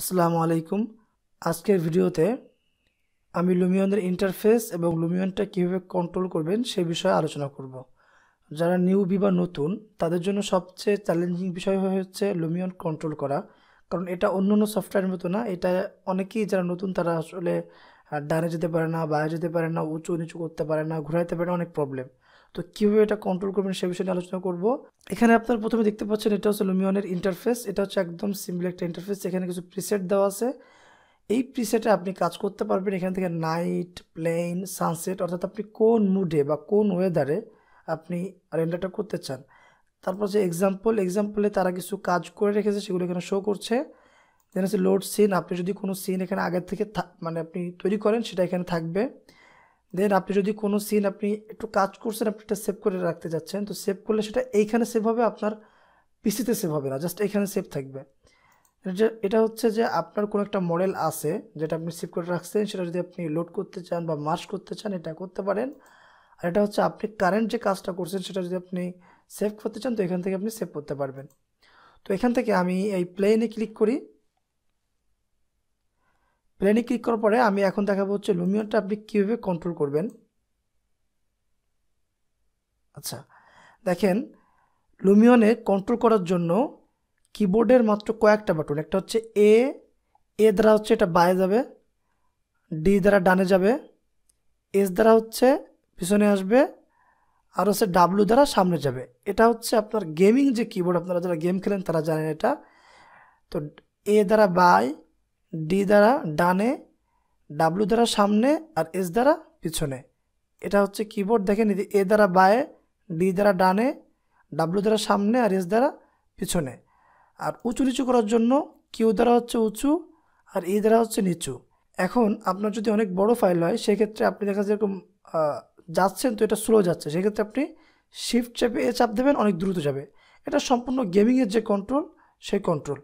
আসসালামু আলাইকুম। আজকের ভিডিওতে আমি লুমিয়নের ইন্টারফেস এবং লুমিয়নটা কীভাবে কন্ট্রোল করবেন সে বিষয়ে আলোচনা করব। যারা নিউবি বা নতুন, তাদের জন্য সবচেয়ে চ্যালেঞ্জিং বিষয় হচ্ছে লুমিয়ন কন্ট্রোল করা। কারণ এটা অন্য অন্য সফটওয়্যারের মতো না, এটা অনেকেই যারা নতুন, তারা আসলে ডানে যেতে পারে না বাইরে যেতে পারে না উঁচু নিচু করতে পারে না, ঘুরাইতে পারে না, অনেক প্রবলেম তো কীভাবে এটা কন্ট্রোল করবেন সে বিষয়ে আলোচনা করব। এখানে আপনার প্রথমে দেখতে পাচ্ছেন এটা হচ্ছে লুমিয়নের ইন্টারফেস এটা হচ্ছে একদম সিম্পল একটা ইন্টারফেস এখানে কিছু প্রিসেট দেওয়া আছে। এই প্রিসেটে আপনি কাজ করতে পারবেন এখান থেকে নাইট প্লেন সানসেট অর্থাৎ আপনি কোন মুডে বা কোন ওয়েদারে আপনি রেন্ডারটা করতে চান। তারপর যে এক্সাম্পল এক্সাম্পলে তারা কিছু কাজ করে রেখেছে, সেগুলো এখানে শো করছে। দেন হচ্ছে লোড সিন আপনি যদি কোনো সিন এখানে আগের থেকে মানে আপনি তৈরি করেন, সেটা এখানে থাকবে। দেন আপনি যদি কোনো সিন আপনি একটু কাজ করছেন, আপনি এটা সেভ করে রাখতে যাচ্ছেন, তো সেভ করলে সেটা এইখানে সেভ হবে, আপনার পিসিতে সেভ হবে না জাস্ট এখানে সেভ থাকবে। এটা হচ্ছে যে আপনার কোনো একটা মডেল আছে যেটা আপনি সেভ করে রাখছেন, সেটা যদি আপনি লোড করতে চান বা মার্চ করতে চান, এটা করতে পারেন। আর এটা হচ্ছে আপনি কারেন্ট যে কাজটা করছেন, সেটা যদি আপনি সেভ করতে চান, তো এখান থেকে আপনি সেভ করতে পারবেন। তো এখান থেকে আমি এই প্লেনে ক্লিক করি। প্লেনে ক্লিক করার পরে আমি এখন দেখাবো হচ্ছে লুমিয়নটা আপনি কীভাবে কন্ট্রোল করবেন। আচ্ছা দেখেন লুমিয়নে কন্ট্রোল করার জন্য কিবোর্ডের মাত্র কয়েকটা বাটন একটা হচ্ছে এ এ দ্বারা হচ্ছে এটা বায়ে যাবে ডি দ্বারা ডানে যাবে এস দ্বারা হচ্ছে পিছনে আসবে, আর হচ্ছে ডাব্লু দ্বারা সামনে যাবে। এটা হচ্ছে আপনার গেমিং যে কিবোর্ড আপনারা যারা গেম খেলেন তারা জানেন এটা। তো এ দ্বারা বাই ডি দ্বারা ডানে ডাব্লু দ্বারা সামনে আর এস দ্বারা পিছনে। এটা হচ্ছে কিবোর্ড দেখেন এ দ্বারা বায়ে ডি দ্বারা ডানে ডাব্লু দ্বারা সামনে আর এস দ্বারা পিছনে। আর উঁচু নিচু করার জন্য কিউ দ্বারা হচ্ছে উঁচু আর ই দ্বারা হচ্ছে নিচু। এখন আপনার যদি অনেক বড় ফাইল হয়, সেক্ষেত্রে আপনি দেখা যেরকম যাচ্ছেন তো এটা স্লো যাচ্ছে। সেক্ষেত্রে আপনি শিফট চেপে এ চাপ দেবেন, অনেক দ্রুত যাবে। এটা সম্পূর্ণ গেমিংয়ের যে কন্ট্রোল সেই কন্ট্রোল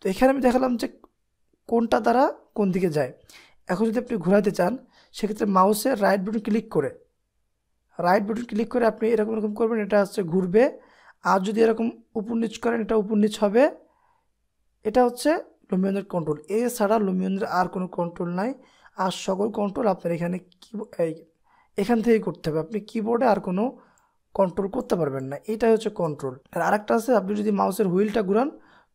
তো এখানে আমি দেখালাম যে কোনটা দ্বারা কোন দিকে যায়। এখন যদি আপনি ঘোরাতে চান, সেক্ষেত্রে মাউসে রাইট বাটন ক্লিক করে রাইট বাটন ক্লিক করে আপনি এরকম এরকম করবেন, এটা হচ্ছে ঘুরবে। আর যদি এরকম উপর নিচ করেন, এটা উপর নিচ হবে। এটা হচ্ছে লুমিয়নের কন্ট্রোল এছাড়া লুমিয়নের আর কোনো কন্ট্রোল নাই। আর সকল কন্ট্রোল আপনার এখানে কি এখান থেকেই করতে হবে। আপনি কিবোর্ডে আর কোনো কন্ট্রোল করতে পারবেন না। এটাই হচ্ছে কন্ট্রোল আর আরেকটা আছে, আপনি যদি মাউসের হুইলটা ঘুরান,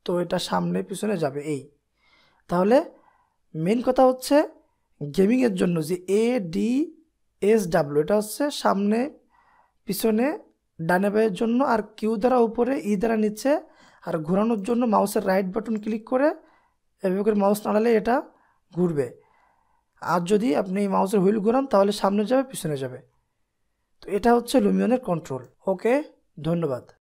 তো এটা সামনে পিছনে যাবে, এই। তাহলে মেন কথা হচ্ছে গেমিংয়ের জন্য যে এ ডি এস ডাব্লু এটা হচ্ছে সামনে, পিছনে, ডানে বায়ের জন্য আর কিউ দ্বারা উপরে ই দ্বারা নিচে আর ঘোরানোর জন্য মাউসের রাইট বাটন ক্লিক করে এভাবে করে মাউস নাড়ালে এটা ঘুরবে। আর যদি আপনি মাউসের হুইল ঘোরান তাহলে সামনে যাবে, পিছনে যাবে। তো এটা হচ্ছে লুমিয়নের কন্ট্রোল ওকে ধন্যবাদ।